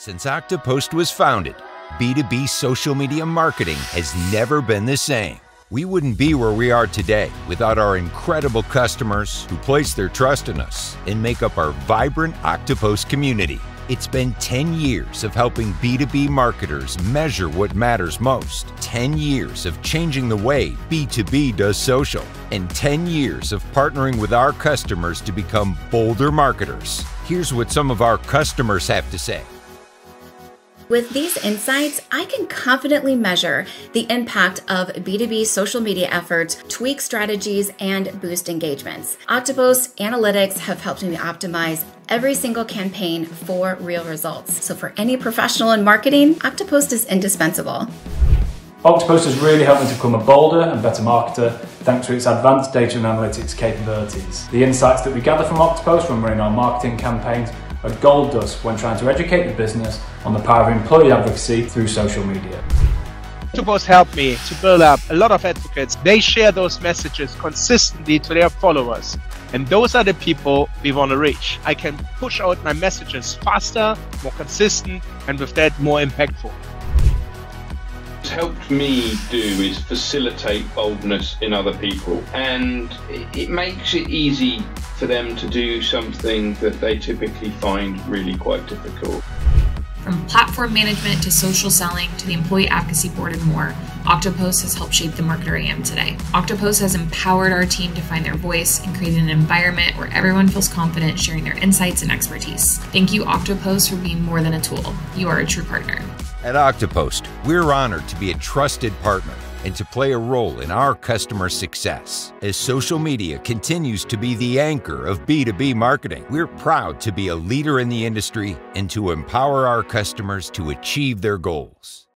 Since Oktopost was founded, B2B social media marketing has never been the same. We wouldn't be where we are today without our incredible customers who place their trust in us and make up our vibrant Oktopost community. It's been 10 years of helping B2B marketers measure what matters most, 10 years of changing the way B2B does social, and 10 years of partnering with our customers to become bolder marketers. Here's what some of our customers have to say. With these insights, I can confidently measure the impact of B2B social media efforts, tweak strategies, and boost engagements. Oktopost analytics have helped me optimize every single campaign for real results. So, for any professional in marketing, Oktopost is indispensable. Oktopost has really helped me to become a bolder and better marketer thanks to its advanced data and analytics capabilities. The insights that we gather from Oktopost from running our marketing campaigns are gold dust when trying to educate the business on the power of employee advocacy through social media. Oktopost helped me to build up a lot of advocates. They share those messages consistently to their followers. And those are the people we want to reach. I can push out my messages faster, more consistent, and with that, more impactful What's helped me do is facilitate boldness in other people and it makes it easy for them to do something that they typically find really quite difficult. From platform management to social selling to the employee advocacy board and more, Oktopost has helped shape the marketer I am today. Oktopost has empowered our team to find their voice and created an environment where everyone feels confident sharing their insights and expertise. Thank you, Oktopost, for being more than a tool. You are a true partner. At Oktopost, we're honored to be a trusted partner and to play a role in our customer success. As social media continues to be the anchor of B2B marketing, we're proud to be a leader in the industry and to empower our customers to achieve their goals.